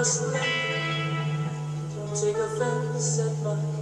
must take offense at my